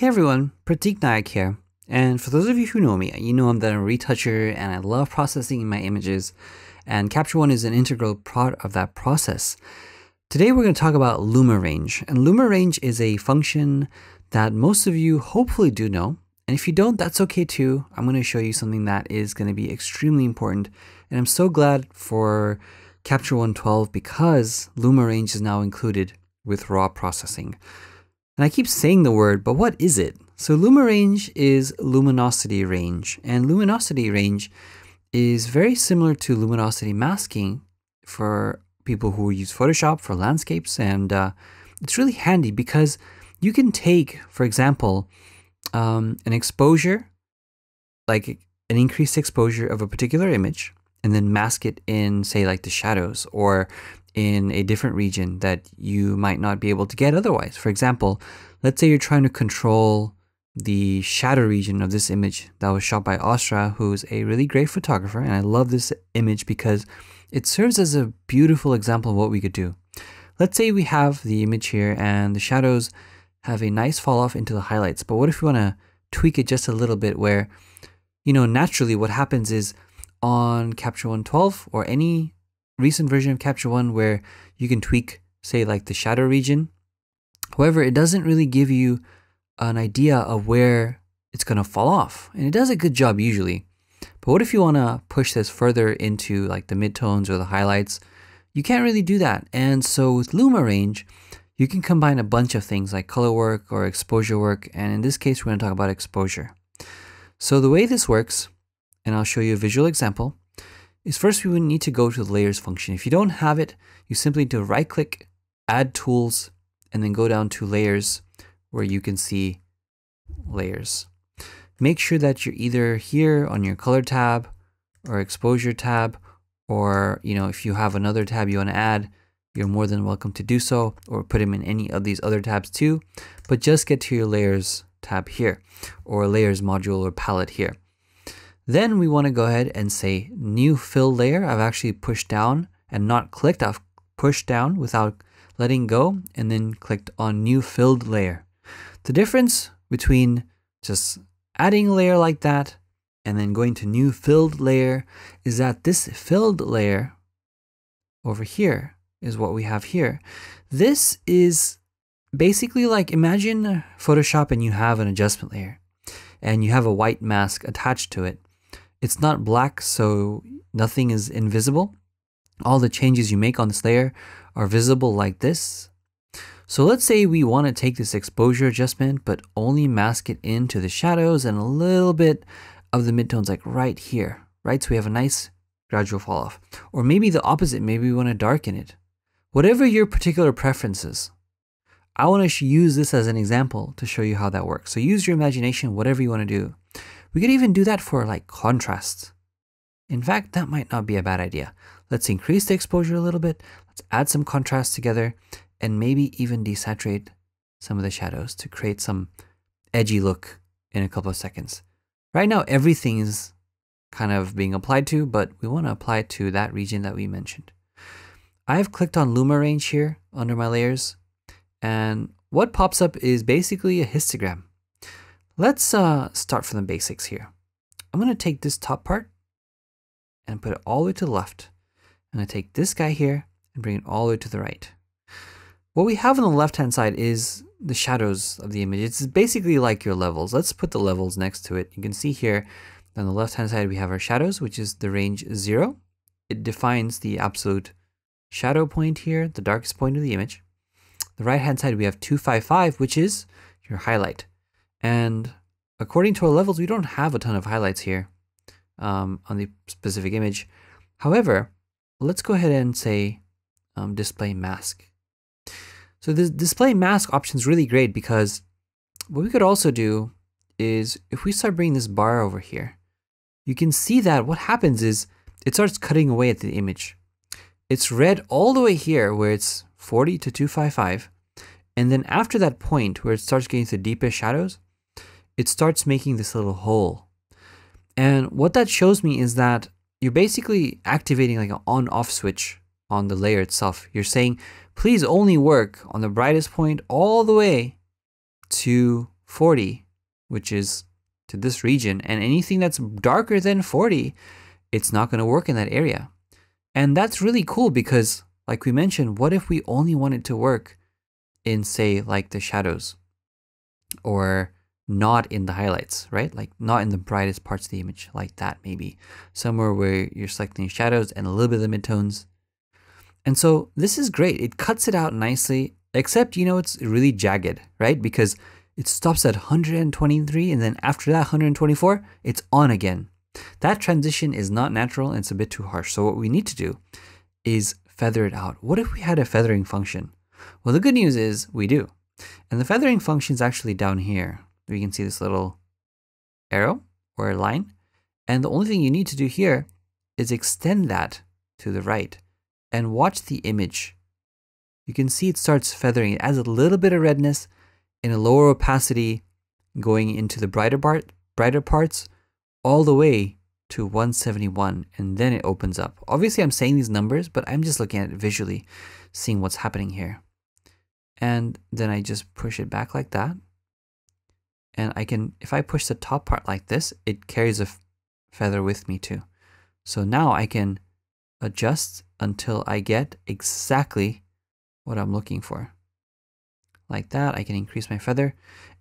Hey everyone, Pratik Naik here. And for those of you who know me, you know that I'm a retoucher and I love processing my images, and Capture One is an integral part of that process. Today we're going to talk about Luma Range, and Luma Range is a function that most of you hopefully do know. And if you don't, that's okay too. I'm going to show you something that is going to be extremely important. And I'm so glad for Capture One 12 because Luma Range is now included with raw processing. And I keep saying the word, but what is it? So luma range is luminosity range, and luminosity range is very similar to luminosity masking for people who use Photoshop for landscapes, and uh, it's really handy because you can take, for example, um, an exposure, like an increased exposure of a particular image, and then mask it in, say, like the shadows, or in a different region that you might not be able to get otherwise. For example, let's say you're trying to control the shadow region of this image that was shot by Ausra, who's a really great photographer. And I love this image because it serves as a beautiful example of what we could do. Let's say we have the image here and the shadows have a nice fall off into the highlights. But what if we want to tweak it just a little bit where, you know, naturally what happens is on Capture One 12 or any recent version of Capture One where you can tweak, say, like the shadow region. However, it doesn't really give you an idea of where it's going to fall off. And it does a good job usually. But what if you want to push this further into like the midtones or the highlights? You can't really do that. And so with Luma Range, you can combine a bunch of things like color work or exposure work. And in this case, we're going to talk about exposure. So the way this works, and I'll show you a visual example, is first we would need to go to the layers function. If you don't have it, you simply need to right click, add tools, and then go down to layers where you can see layers. Make sure that you're either here on your color tab or exposure tab, or you know, if you have another tab you want to add, you're more than welcome to do so, or put them in any of these other tabs too. But just get to your layers tab here, or layers module or palette here. Then we want to go ahead and say new fill layer. I've actually pushed down and not clicked. I've pushed down without letting go and then clicked on new filled layer. The difference between just adding a layer like that and then going to new filled layer is that this filled layer over here is what we have here. This is basically like imagine Photoshop and you have an adjustment layer and you have a white mask attached to it. It's not black, so nothing is invisible. All the changes you make on this layer are visible like this. So let's say we want to take this exposure adjustment, but only mask it into the shadows and a little bit of the midtones like right here, right? So we have a nice gradual fall off. Or maybe the opposite, maybe we want to darken it. Whatever your particular preferences, I want to use this as an example to show you how that works. So use your imagination, whatever you want to do. We could even do that for like contrast. In fact, that might not be a bad idea. Let's increase the exposure a little bit. Let's add some contrast together and maybe even desaturate some of the shadows to create some edgy look in a couple of seconds. Right now, everything is kind of being applied to, but we want to apply it to that region that we mentioned. I've clicked on Luma Range here under my layers, and what pops up is basically a histogram. Let's uh, start from the basics here. I'm going to take this top part and put it all the way to the left. I'm to take this guy here and bring it all the way to the right. What we have on the left hand side is the shadows of the image. It's basically like your levels. Let's put the levels next to it. You can see here on the left hand side we have our shadows, which is the range 0. It defines the absolute shadow point here, the darkest point of the image. The right hand side we have 255, which is your highlight. And according to our levels, we don't have a ton of highlights here um, on the specific image. However, let's go ahead and say um, display mask. So this display mask option is really great because what we could also do is if we start bringing this bar over here, you can see that what happens is it starts cutting away at the image. It's red all the way here where it's 40 to 255. And then after that point where it starts getting to the deepest shadows, it starts making this little hole. And what that shows me is that you're basically activating like an on off switch on the layer itself. You're saying, please only work on the brightest point all the way to 40, which is to this region, and anything that's darker than 40, it's not going to work in that area. And that's really cool because, like we mentioned, what if we only wanted to work in, say, like the shadows or not in the highlights, right? Like not in the brightest parts of the image, like that maybe. Somewhere where you're selecting shadows and a little bit of the midtones. And so this is great. It cuts it out nicely, except, you know, it's really jagged, right? Because it stops at 123 and then after that 124, it's on again. That transition is not natural and it's a bit too harsh. So what we need to do is feather it out. What if we had a feathering function? Well, the good news is we do. And the feathering function is actually down here. We can see this little arrow or line. And the only thing you need to do here is extend that to the right and watch the image. You can see it starts feathering. It adds a little bit of redness in a lower opacity going into the brighter part, brighter parts all the way to 171 and then it opens up. Obviously I'm saying these numbers, but I'm just looking at it visually, seeing what's happening here. And then I just push it back like that. And I can, if I push the top part like this, it carries a feather with me too. So now I can adjust until I get exactly what I'm looking for. Like that, I can increase my feather.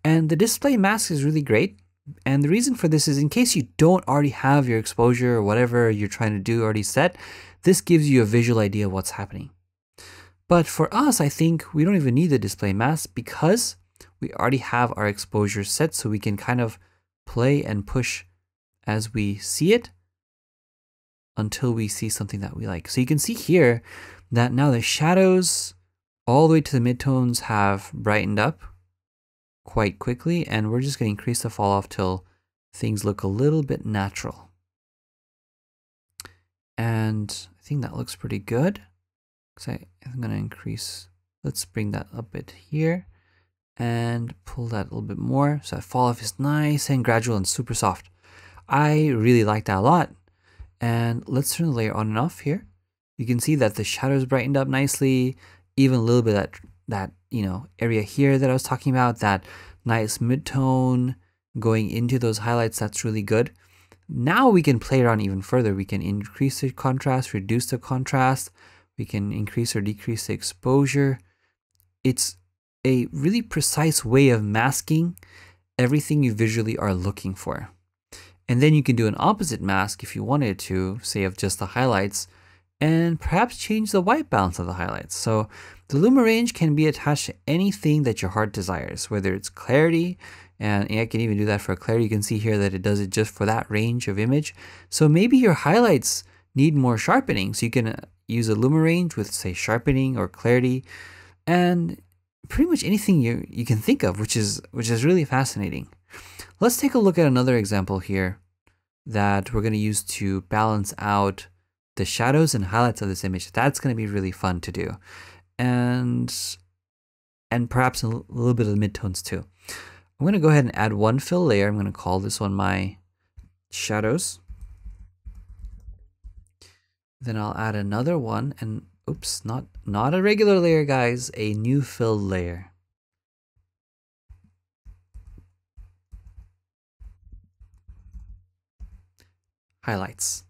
And the display mask is really great and the reason for this is in case you don't already have your exposure or whatever you're trying to do already set, this gives you a visual idea of what's happening. But for us, I think we don't even need the display mask because we already have our exposure set so we can kind of play and push as we see it until we see something that we like. So you can see here that now the shadows all the way to the midtones have brightened up quite quickly and we're just going to increase the fall off till things look a little bit natural. And I think that looks pretty good. So I'm going to increase, let's bring that a bit here and pull that a little bit more. So that fall off is nice and gradual and super soft. I really like that a lot. And let's turn the layer on and off here. You can see that the shadows brightened up nicely, even a little bit that that you know area here that I was talking about, that nice mid-tone going into those highlights, that's really good. Now we can play around even further. We can increase the contrast, reduce the contrast, we can increase or decrease the exposure. It's a really precise way of masking everything you visually are looking for. And then you can do an opposite mask if you wanted to, say of just the highlights, and perhaps change the white balance of the highlights. So the Luma range can be attached to anything that your heart desires, whether it's clarity, and I can even do that for clarity. You can see here that it does it just for that range of image. So maybe your highlights need more sharpening. So you can uh, use a Luma range with say sharpening or clarity and pretty much anything you, you can think of, which is, which is really fascinating. Let's take a look at another example here that we're going to use to balance out the shadows and highlights of this image. That's going to be really fun to do and and perhaps a little bit of the midtones too. I'm going to go ahead and add one fill layer. I'm going to call this one my shadows. Then I'll add another one and oops, not not a regular layer guys, a new fill layer. Highlights.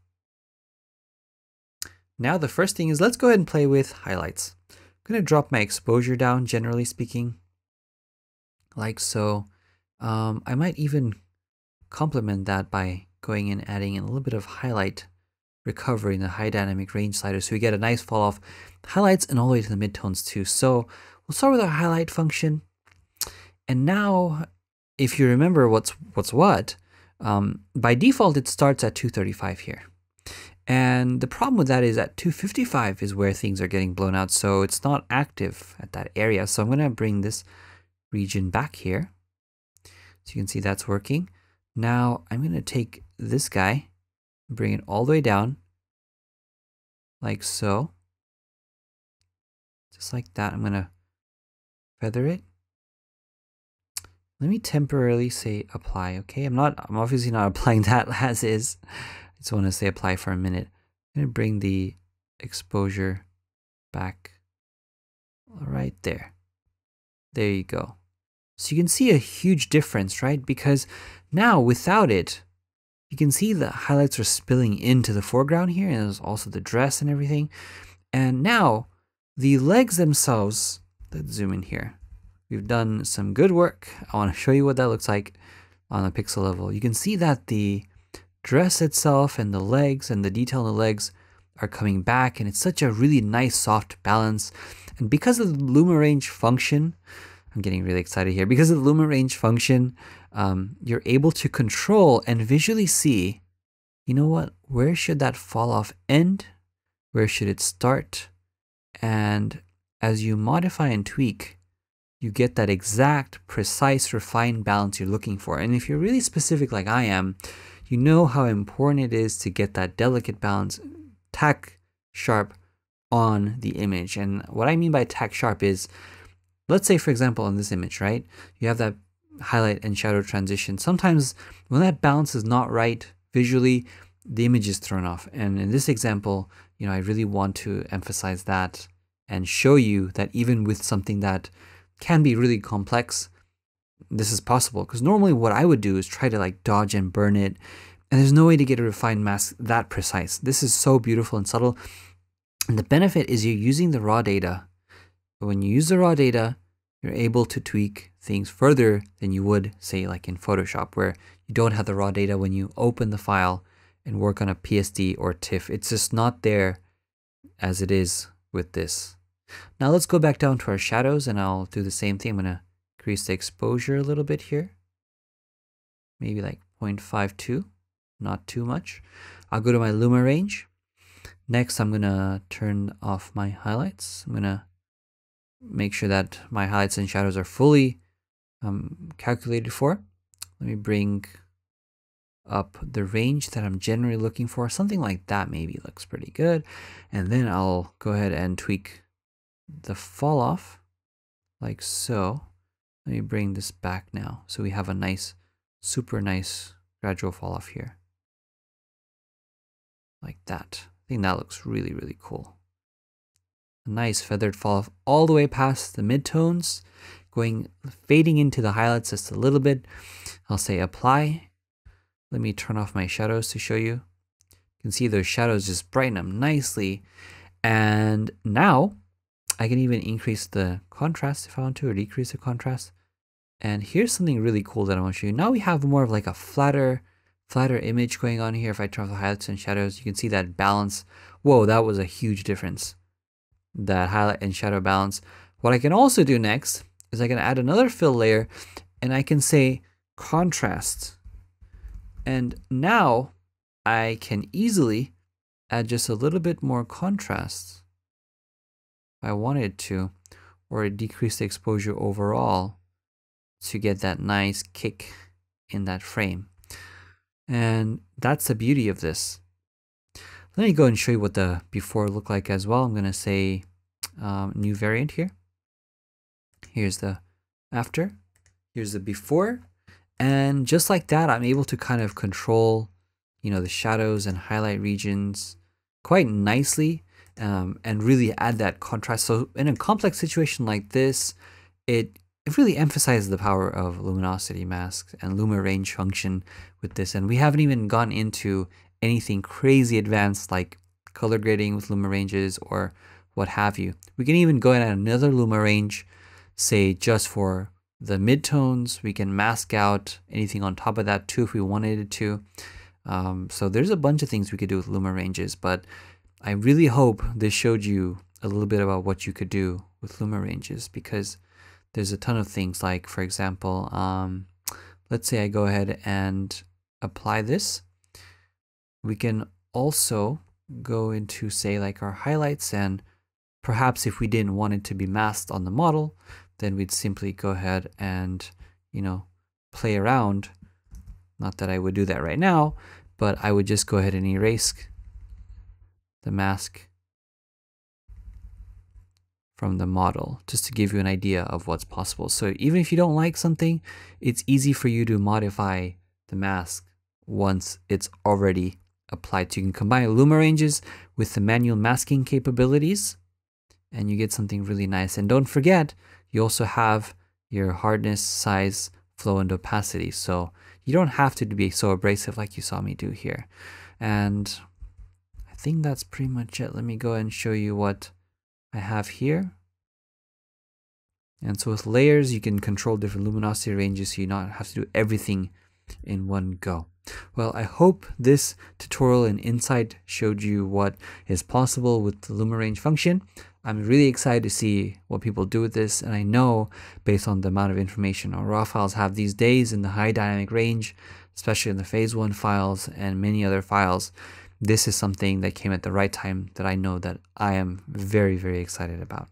Now the first thing is let's go ahead and play with highlights. I'm to drop my exposure down, generally speaking, like so. Um, I might even complement that by going and adding a little bit of highlight recovery in the high dynamic range slider so we get a nice fall off highlights and all the way to the midtones too. So we'll start with our highlight function. And now, if you remember what's what's what, um, by default it starts at 235 here. And the problem with that is at 255 is where things are getting blown out. So it's not active at that area. So I'm going to bring this region back here. So you can see that's working. Now I'm going to take this guy, bring it all the way down like so. Just like that. I'm to feather it. Let me temporarily say apply, okay? I'm not, I'm obviously not applying that as is. I just want to say apply for a minute. I'm to bring the exposure back right there. There you go. So you can see a huge difference, right? Because now without it, you can see the highlights are spilling into the foreground here, and there's also the dress and everything. And now the legs themselves, let's zoom in here. We've done some good work. I want to show you what that looks like on a pixel level. You can see that the dress itself and the legs and the detail on the legs are coming back and it's such a really nice soft balance. And because of the Luma range function, I'm getting really excited here. Because of the Luma range function, um, you're able to control and visually see, you know what, where should that fall off end? Where should it start? And as you modify and tweak, you get that exact, precise, refined balance you're looking for. And if you're really specific like I am, you know how important it is to get that delicate balance, tack sharp on the image. And what I mean by tack sharp is, let's say for example in this image, right? You have that highlight and shadow transition. Sometimes when that balance is not right visually, the image is thrown off. And in this example, you know, I really want to emphasize that and show you that even with something that can be really complex, this is possible. Because normally what I would do is try to like dodge and burn it. And there's no way to get a refined mask that precise. This is so beautiful and subtle. And the benefit is you're using the raw data. But when you use the raw data, you're able to tweak things further than you would, say, like in Photoshop, where you don't have the raw data when you open the file and work on a PSD or TIFF. It's just not there as it is with this. Now let's go back down to our shadows and I'll do the same thing. I'm going to increase the exposure a little bit here. Maybe like 0.52, not too much. I'll go to my Luma range. Next, I'm going to turn off my highlights. I'm going to make sure that my highlights and shadows are fully um, calculated for. Let me bring up the range that I'm generally looking for. Something like that maybe looks pretty good. And then I'll go ahead and tweak the fall off like so. Let me bring this back now. So we have a nice, super nice gradual fall off here. Like that. I think that looks really, really cool a nice feathered fall off all the way past the midtones, going fading into the highlights just a little bit. I'll say apply. Let me turn off my shadows to show you. You can see those shadows just brighten up nicely. And now I can even increase the contrast if I want to or decrease the contrast. And here's something really cool that I want to show you. Now we have more of like a flatter, flatter image going on here. If I turn off the highlights and shadows, you can see that balance. Whoa, that was a huge difference that highlight and shadow balance. What I can also do next is I can add another fill layer and I can say contrast. And now I can easily add just a little bit more contrast if I wanted to, or decrease the exposure overall to get that nice kick in that frame. And that's the beauty of this. Let me go and show you what the before looked like as well. I'm going to say um, new variant here. Here's the after. Here's the before. And just like that, I'm able to kind of control, you know, the shadows and highlight regions quite nicely um, and really add that contrast. So in a complex situation like this, it it really emphasizes the power of luminosity masks and luma range function with this. And we haven't even gone into anything crazy advanced like color grading with Luma ranges or what have you. We can even go in at another Luma range, say just for the midtones. We can mask out anything on top of that too if we wanted to. Um, so there's a bunch of things we could do with Luma ranges, but I really hope this showed you a little bit about what you could do with Luma ranges because there's a ton of things like, for example, um, let's say I go ahead and apply this we can also go into say like our highlights and perhaps if we didn't want it to be masked on the model, then we'd simply go ahead and, you know, play around. Not that I would do that right now, but I would just go ahead and erase the mask from the model just to give you an idea of what's possible. So even if you don't like something, it's easy for you to modify the mask once it's already applied. So you can combine Luma ranges with the manual masking capabilities and you get something really nice. And don't forget, you also have your hardness, size, flow, and opacity. So you don't have to be so abrasive like you saw me do here. And I think that's pretty much it. Let me go and show you what I have here. And so with layers, you can control different luminosity ranges so you not have to do everything in one go. Well, I hope this tutorial and insight showed you what is possible with the LumaRange function. I'm really excited to see what people do with this, and I know based on the amount of information our raw files have these days in the high dynamic range, especially in the phase one files and many other files, this is something that came at the right time that I know that I am very, very excited about.